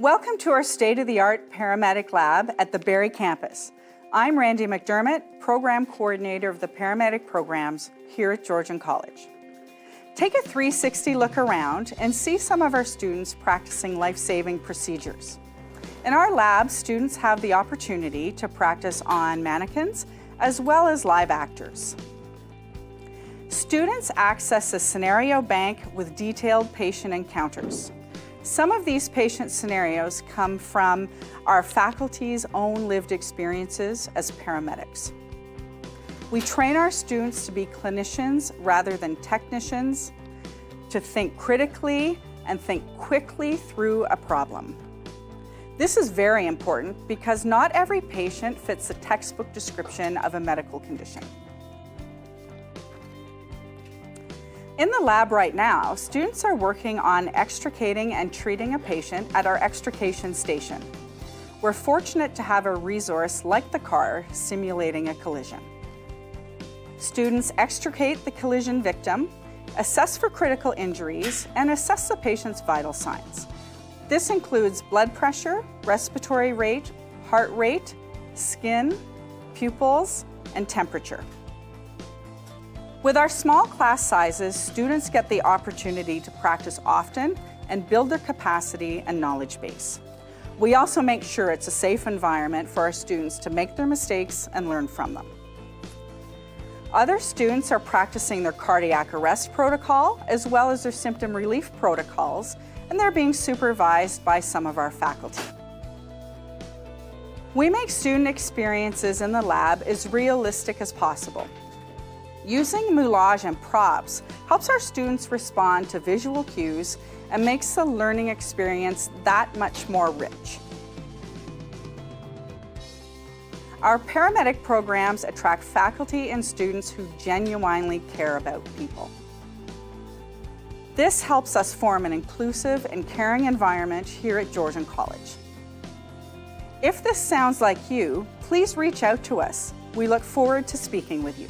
Welcome to our state-of-the-art paramedic lab at the Barrie campus. I'm Randi McDermott, Program Coordinator of the Paramedic Programs here at Georgian College. Take a 360 look around and see some of our students practicing life-saving procedures. In our lab, students have the opportunity to practice on mannequins as well as live actors. Students access a scenario bank with detailed patient encounters. Some of these patient scenarios come from our faculty's own lived experiences as paramedics. We train our students to be clinicians rather than technicians, to think critically and think quickly through a problem. This is very important because not every patient fits the textbook description of a medical condition. In the lab right now, students are working on extricating and treating a patient at our extrication station. We're fortunate to have a resource like the car simulating a collision. Students extricate the collision victim, assess for critical injuries, and assess the patient's vital signs. This includes blood pressure, respiratory rate, heart rate, skin, pupils, and temperature. With our small class sizes, students get the opportunity to practice often and build their capacity and knowledge base. We also make sure it's a safe environment for our students to make their mistakes and learn from them. Other students are practicing their cardiac arrest protocol as well as their symptom relief protocols, and they're being supervised by some of our faculty. We make student experiences in the lab as realistic as possible. Using moulage and props helps our students respond to visual cues and makes the learning experience that much more rich. Our paramedic programs attract faculty and students who genuinely care about people. This helps us form an inclusive and caring environment here at Georgian College. If this sounds like you, please reach out to us. We look forward to speaking with you.